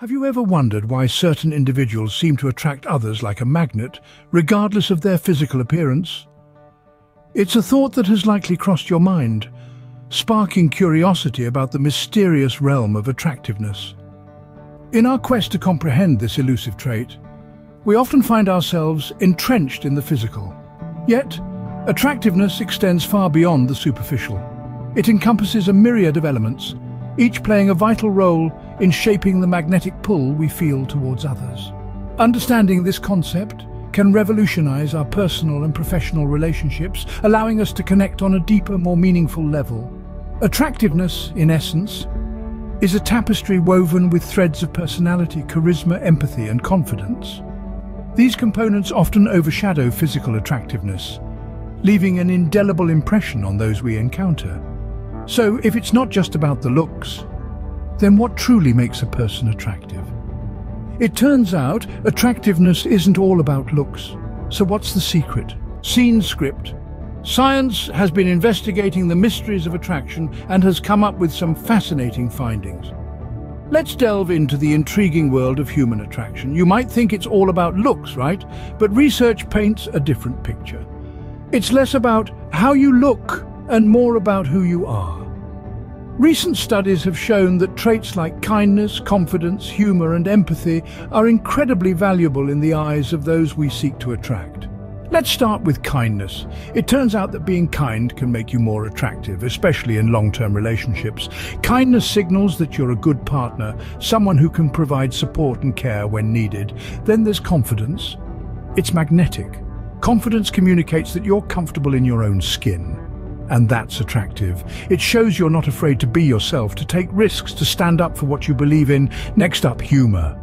Have you ever wondered why certain individuals seem to attract others like a magnet, regardless of their physical appearance? It's a thought that has likely crossed your mind, sparking curiosity about the mysterious realm of attractiveness. In our quest to comprehend this elusive trait, we often find ourselves entrenched in the physical. Yet, attractiveness extends far beyond the superficial. It encompasses a myriad of elements, each playing a vital role in shaping the magnetic pull we feel towards others. Understanding this concept can revolutionize our personal and professional relationships, allowing us to connect on a deeper, more meaningful level. Attractiveness, in essence, is a tapestry woven with threads of personality, charisma, empathy and confidence. These components often overshadow physical attractiveness, leaving an indelible impression on those we encounter. So if it's not just about the looks, then what truly makes a person attractive? It turns out attractiveness isn't all about looks. So what's the secret? Scene script. Science has been investigating the mysteries of attraction and has come up with some fascinating findings. Let's delve into the intriguing world of human attraction. You might think it's all about looks, right? But research paints a different picture. It's less about how you look and more about who you are. Recent studies have shown that traits like kindness, confidence, humour and empathy are incredibly valuable in the eyes of those we seek to attract. Let's start with kindness. It turns out that being kind can make you more attractive, especially in long-term relationships. Kindness signals that you're a good partner, someone who can provide support and care when needed. Then there's confidence. It's magnetic. Confidence communicates that you're comfortable in your own skin. And that's attractive. It shows you're not afraid to be yourself, to take risks, to stand up for what you believe in. Next up, humour.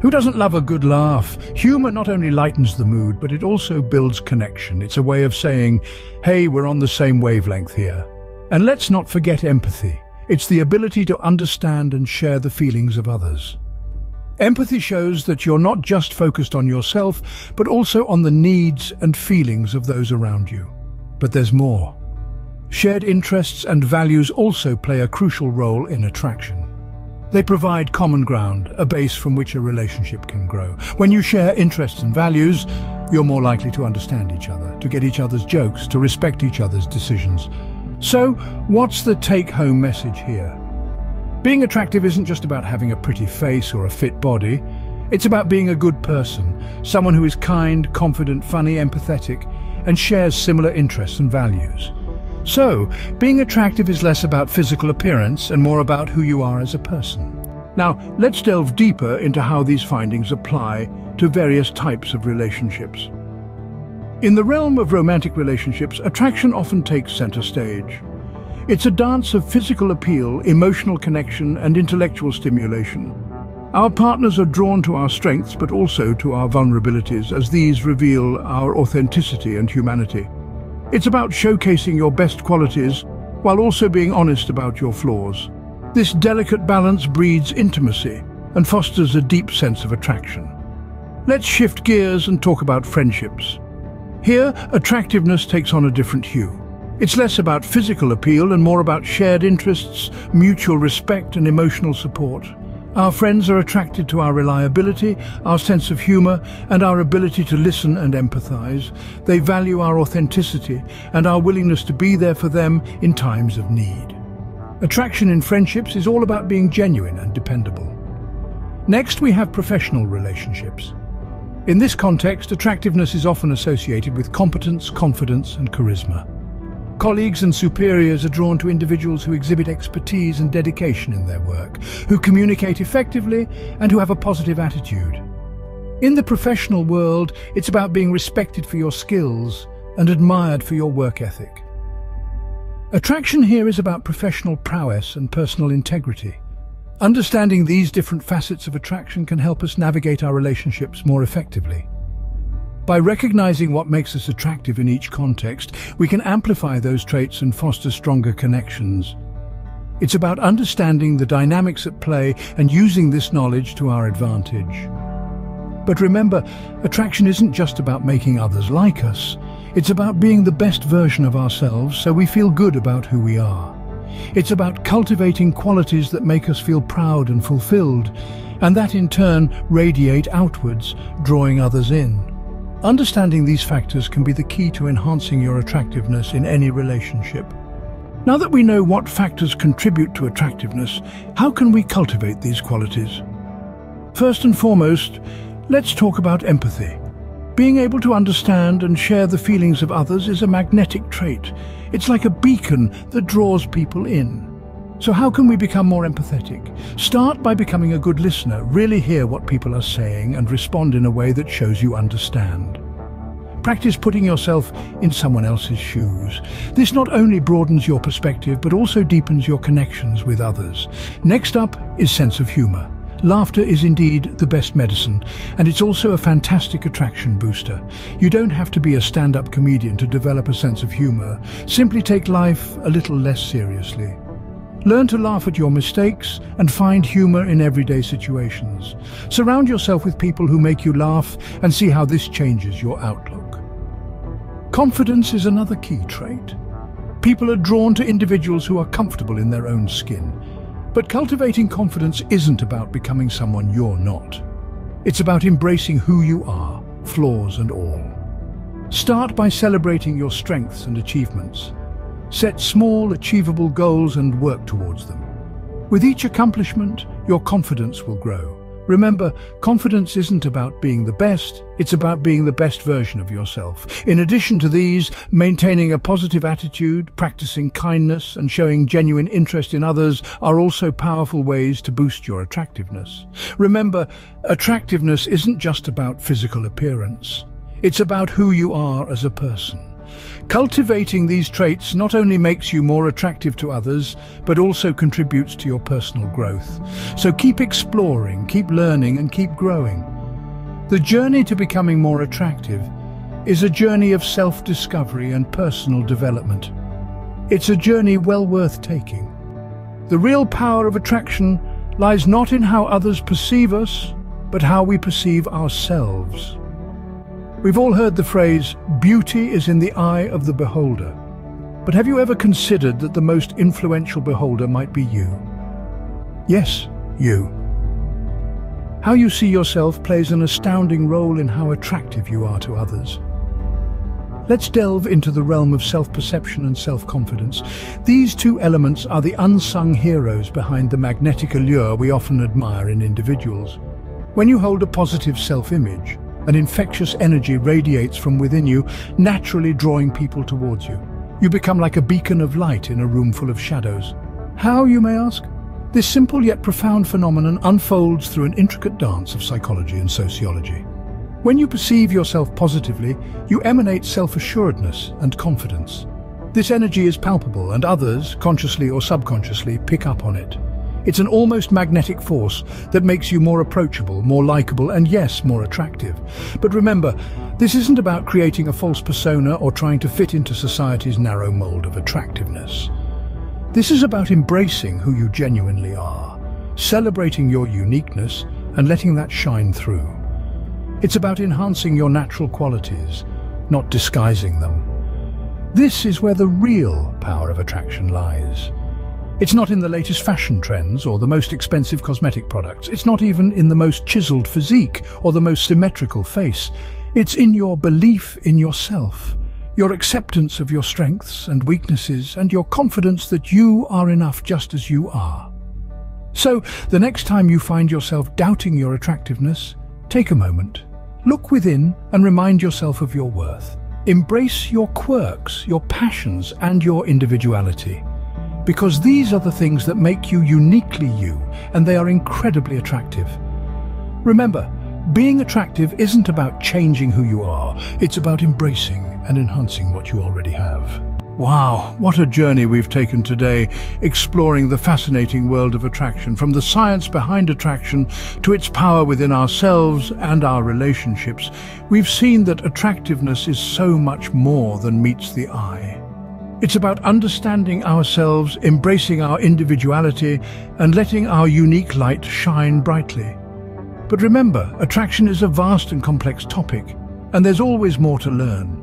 Who doesn't love a good laugh? Humour not only lightens the mood, but it also builds connection. It's a way of saying, hey, we're on the same wavelength here. And let's not forget empathy. It's the ability to understand and share the feelings of others. Empathy shows that you're not just focused on yourself, but also on the needs and feelings of those around you. But there's more. Shared interests and values also play a crucial role in attraction. They provide common ground, a base from which a relationship can grow. When you share interests and values, you're more likely to understand each other, to get each other's jokes, to respect each other's decisions. So, what's the take-home message here? Being attractive isn't just about having a pretty face or a fit body. It's about being a good person, someone who is kind, confident, funny, empathetic, and shares similar interests and values. So, being attractive is less about physical appearance and more about who you are as a person. Now, let's delve deeper into how these findings apply to various types of relationships. In the realm of romantic relationships, attraction often takes center stage. It's a dance of physical appeal, emotional connection and intellectual stimulation. Our partners are drawn to our strengths but also to our vulnerabilities as these reveal our authenticity and humanity. It's about showcasing your best qualities while also being honest about your flaws. This delicate balance breeds intimacy and fosters a deep sense of attraction. Let's shift gears and talk about friendships. Here, attractiveness takes on a different hue. It's less about physical appeal and more about shared interests, mutual respect and emotional support. Our friends are attracted to our reliability, our sense of humour and our ability to listen and empathise. They value our authenticity and our willingness to be there for them in times of need. Attraction in friendships is all about being genuine and dependable. Next, we have professional relationships. In this context, attractiveness is often associated with competence, confidence and charisma. Colleagues and superiors are drawn to individuals who exhibit expertise and dedication in their work, who communicate effectively and who have a positive attitude. In the professional world, it's about being respected for your skills and admired for your work ethic. Attraction here is about professional prowess and personal integrity. Understanding these different facets of attraction can help us navigate our relationships more effectively. By recognizing what makes us attractive in each context, we can amplify those traits and foster stronger connections. It's about understanding the dynamics at play and using this knowledge to our advantage. But remember, attraction isn't just about making others like us. It's about being the best version of ourselves so we feel good about who we are. It's about cultivating qualities that make us feel proud and fulfilled, and that in turn radiate outwards, drawing others in. Understanding these factors can be the key to enhancing your attractiveness in any relationship. Now that we know what factors contribute to attractiveness, how can we cultivate these qualities? First and foremost, let's talk about empathy. Being able to understand and share the feelings of others is a magnetic trait. It's like a beacon that draws people in. So how can we become more empathetic? Start by becoming a good listener, really hear what people are saying and respond in a way that shows you understand. Practice putting yourself in someone else's shoes. This not only broadens your perspective, but also deepens your connections with others. Next up is sense of humor. Laughter is indeed the best medicine, and it's also a fantastic attraction booster. You don't have to be a stand-up comedian to develop a sense of humor. Simply take life a little less seriously. Learn to laugh at your mistakes and find humor in everyday situations. Surround yourself with people who make you laugh and see how this changes your outlook. Confidence is another key trait. People are drawn to individuals who are comfortable in their own skin. But cultivating confidence isn't about becoming someone you're not. It's about embracing who you are, flaws and all. Start by celebrating your strengths and achievements. Set small, achievable goals and work towards them. With each accomplishment, your confidence will grow. Remember, confidence isn't about being the best, it's about being the best version of yourself. In addition to these, maintaining a positive attitude, practicing kindness and showing genuine interest in others are also powerful ways to boost your attractiveness. Remember, attractiveness isn't just about physical appearance. It's about who you are as a person. Cultivating these traits not only makes you more attractive to others, but also contributes to your personal growth. So keep exploring, keep learning and keep growing. The journey to becoming more attractive is a journey of self-discovery and personal development. It's a journey well worth taking. The real power of attraction lies not in how others perceive us, but how we perceive ourselves. We've all heard the phrase, beauty is in the eye of the beholder. But have you ever considered that the most influential beholder might be you? Yes, you. How you see yourself plays an astounding role in how attractive you are to others. Let's delve into the realm of self-perception and self-confidence. These two elements are the unsung heroes behind the magnetic allure we often admire in individuals. When you hold a positive self-image, an infectious energy radiates from within you, naturally drawing people towards you. You become like a beacon of light in a room full of shadows. How, you may ask? This simple yet profound phenomenon unfolds through an intricate dance of psychology and sociology. When you perceive yourself positively, you emanate self-assuredness and confidence. This energy is palpable and others, consciously or subconsciously, pick up on it. It's an almost magnetic force that makes you more approachable, more likable, and yes, more attractive. But remember, this isn't about creating a false persona or trying to fit into society's narrow mold of attractiveness. This is about embracing who you genuinely are, celebrating your uniqueness and letting that shine through. It's about enhancing your natural qualities, not disguising them. This is where the real power of attraction lies. It's not in the latest fashion trends or the most expensive cosmetic products. It's not even in the most chiseled physique or the most symmetrical face. It's in your belief in yourself, your acceptance of your strengths and weaknesses, and your confidence that you are enough just as you are. So, the next time you find yourself doubting your attractiveness, take a moment, look within and remind yourself of your worth. Embrace your quirks, your passions and your individuality because these are the things that make you uniquely you and they are incredibly attractive. Remember, being attractive isn't about changing who you are, it's about embracing and enhancing what you already have. Wow, what a journey we've taken today, exploring the fascinating world of attraction, from the science behind attraction to its power within ourselves and our relationships. We've seen that attractiveness is so much more than meets the eye. It's about understanding ourselves, embracing our individuality, and letting our unique light shine brightly. But remember, attraction is a vast and complex topic, and there's always more to learn.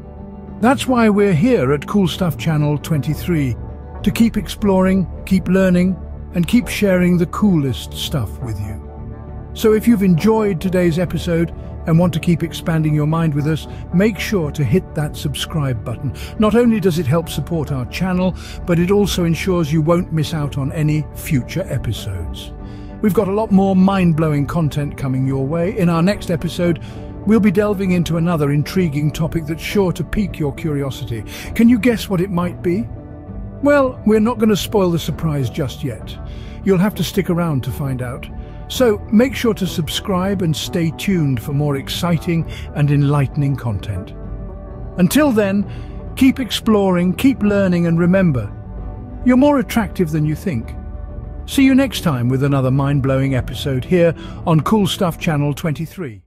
That's why we're here at Cool Stuff Channel 23, to keep exploring, keep learning, and keep sharing the coolest stuff with you. So if you've enjoyed today's episode and want to keep expanding your mind with us, make sure to hit that subscribe button. Not only does it help support our channel, but it also ensures you won't miss out on any future episodes. We've got a lot more mind-blowing content coming your way. In our next episode, we'll be delving into another intriguing topic that's sure to pique your curiosity. Can you guess what it might be? Well, we're not going to spoil the surprise just yet. You'll have to stick around to find out. So make sure to subscribe and stay tuned for more exciting and enlightening content. Until then, keep exploring, keep learning and remember, you're more attractive than you think. See you next time with another mind-blowing episode here on Cool Stuff Channel 23.